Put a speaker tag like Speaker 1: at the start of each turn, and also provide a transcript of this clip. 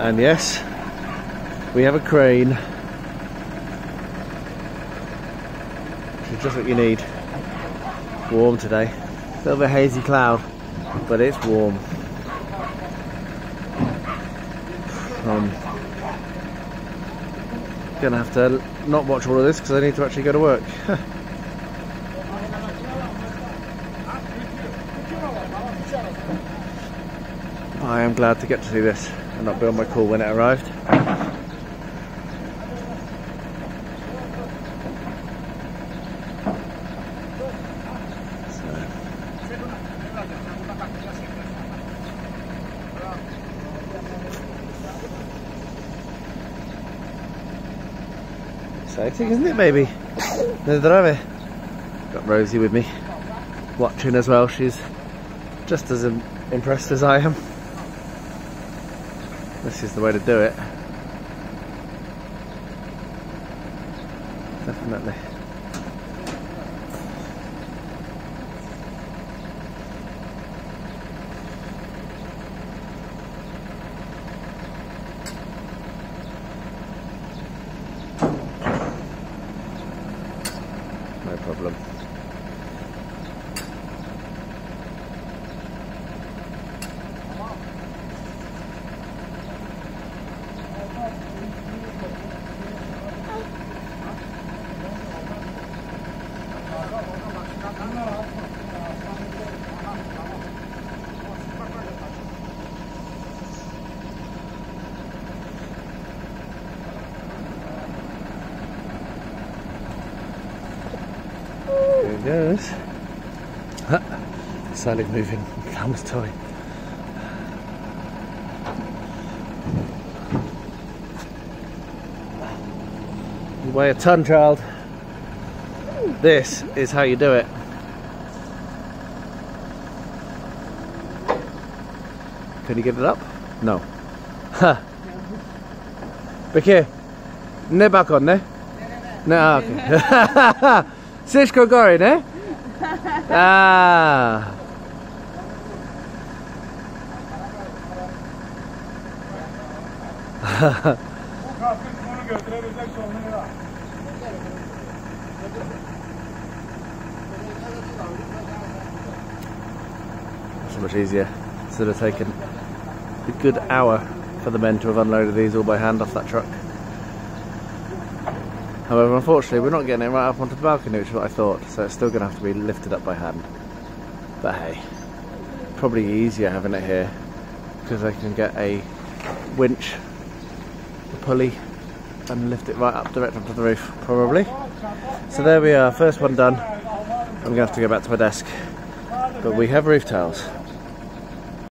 Speaker 1: And yes, we have a crane. Which is just what you need. Warm today. A little bit hazy cloud, but it's warm. Um, gonna have to not watch all of this because I need to actually go to work. I am glad to get to see this and not be on my call when it arrived. Exciting, isn't it, baby? Zdrowie. Got Rosie with me, watching as well. She's just as impressed as I am. This is the way to do it. Definitely. No problem. There it goes. Huh. Slowly moving. Thumb's toy. You weigh a ton, child. This is how you do it. Can you get it up? No. Ha. Bekir. Ne bakon ne? Ne ah, okay. Sish kogori ne? Ah. That's much easier. Instead have taken a good hour for the men to have unloaded these all by hand off that truck. However, unfortunately, we're not getting it right up onto the balcony, which is what I thought, so it's still going to have to be lifted up by hand. But hey, probably easier having it here because I can get a winch, a pulley, and lift it right up direct onto the roof, probably. So there we are, first one done. I'm going to have to go back to my desk. But we have roof tiles.